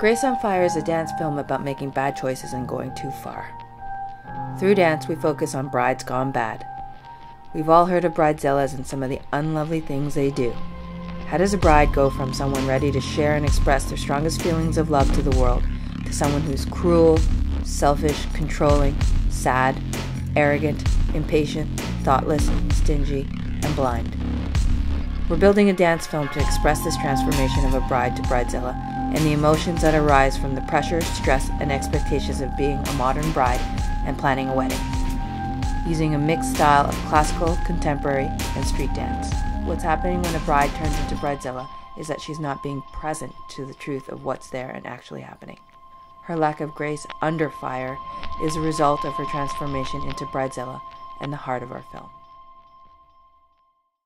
Grace on Fire is a dance film about making bad choices and going too far. Through dance, we focus on brides gone bad. We've all heard of bridezillas and some of the unlovely things they do. How does a bride go from someone ready to share and express their strongest feelings of love to the world to someone who's cruel, selfish, controlling, sad, arrogant, impatient, thoughtless, stingy, and blind? We're building a dance film to express this transformation of a bride to bridezilla and the emotions that arise from the pressure, stress, and expectations of being a modern bride and planning a wedding, using a mixed style of classical, contemporary, and street dance. What's happening when a bride turns into bridezilla is that she's not being present to the truth of what's there and actually happening. Her lack of grace under fire is a result of her transformation into bridezilla and the heart of our film.